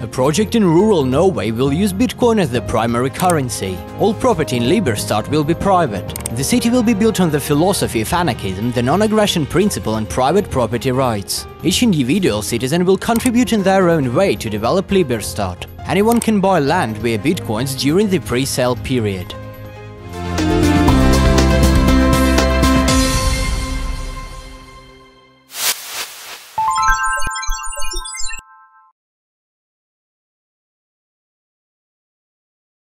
A project in rural Norway will use Bitcoin as the primary currency. All property in Liberstad will be private. The city will be built on the philosophy of anarchism, the non-aggression principle and private property rights. Each individual citizen will contribute in their own way to develop Liberstad. Anyone can buy land via bitcoins during the pre-sale period.